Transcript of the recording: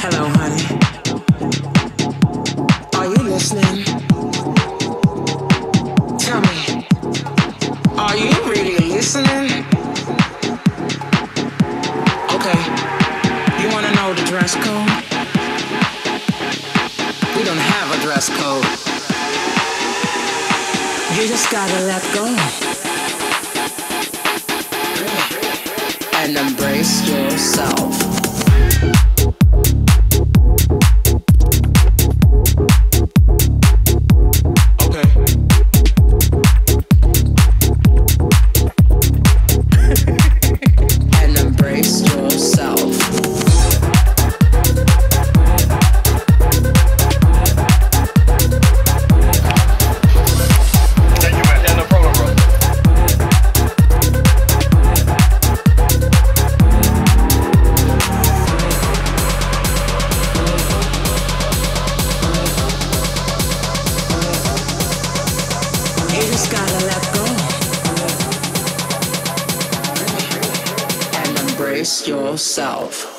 Hello, honey. Are you listening? Tell me, are you really listening? Okay, you wanna know the dress code? We don't have a dress code. You just gotta let go. And embrace yourself. Yourself.